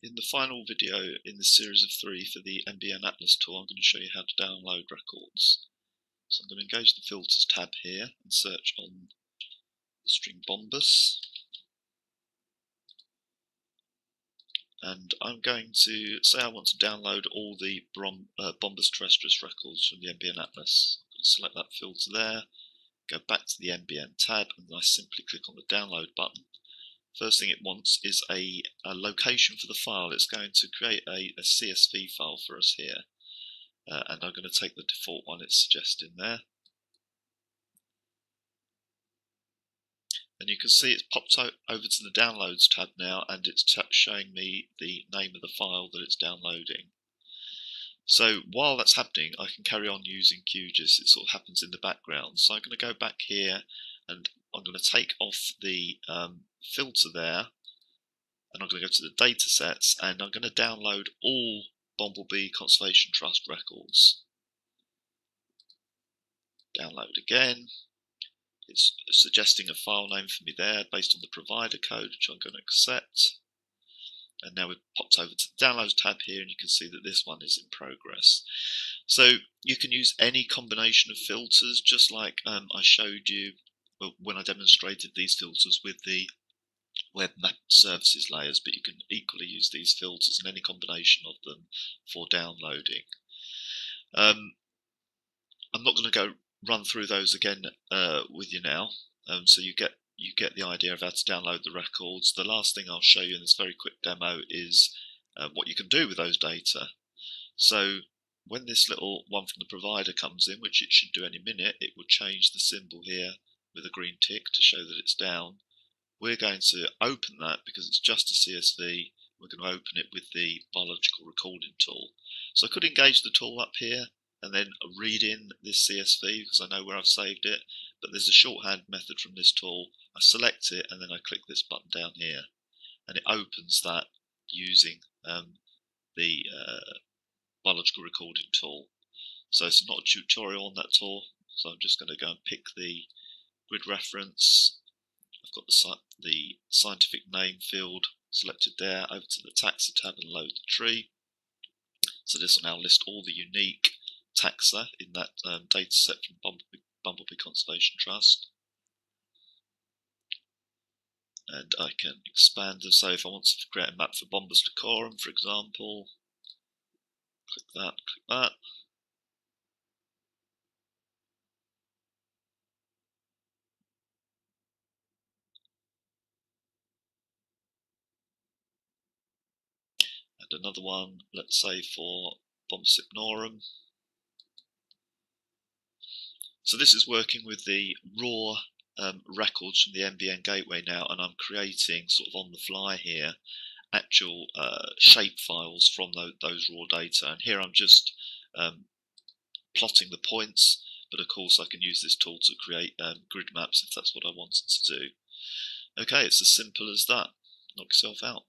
In the final video in the series of three for the NBN Atlas tool, I'm going to show you how to download records. So I'm going to engage the Filters tab here and search on the string Bombus. And I'm going to say I want to download all the Brom, uh, Bombus terrestris records from the NBN Atlas. I'm going to select that filter there, go back to the NBN tab, and I simply click on the download button First thing it wants is a, a location for the file. It's going to create a, a CSV file for us here. Uh, and I'm going to take the default one it's suggesting there. And you can see it's popped over to the Downloads tab now and it's showing me the name of the file that it's downloading. So while that's happening, I can carry on using QGIS. It sort of happens in the background. So I'm going to go back here and I'm going to take off the um, filter there and I'm going to go to the data sets and I'm going to download all Bumblebee Conservation Trust records. Download again. It's suggesting a file name for me there based on the provider code which I'm going to accept. And now we've popped over to the Downloads tab here and you can see that this one is in progress. So you can use any combination of filters just like um, I showed you when I demonstrated these filters with the web map services layers, but you can equally use these filters and any combination of them for downloading. Um, I'm not going to go run through those again uh, with you now, um, so you get you get the idea of how to download the records. The last thing I'll show you in this very quick demo is uh, what you can do with those data. So when this little one from the provider comes in, which it should do any minute, it will change the symbol here with a green tick to show that it's down. We're going to open that because it's just a CSV. We're going to open it with the biological recording tool. So I could engage the tool up here and then read in this CSV because I know where I've saved it. But there's a shorthand method from this tool. I select it and then I click this button down here. And it opens that using um, the uh, biological recording tool. So it's not a tutorial on that tool. So I'm just going to go and pick the grid reference. I've got the, the scientific name field selected there, over to the taxa tab and load the tree. So this will now list all the unique taxa in that um, data set from Bumblebee, Bumblebee Conservation Trust. And I can expand them. So if I want to create a map for Bombus lucorum, for example, click that, click that. And another one, let's say for Bombus hypnorum. So this is working with the raw um, records from the NBN gateway now, and I'm creating sort of on the fly here actual uh, shape files from those, those, raw data. And here I'm just um, plotting the points, but of course I can use this tool to create um, grid maps if that's what I wanted to do. Okay, it's as simple as that. Knock yourself out.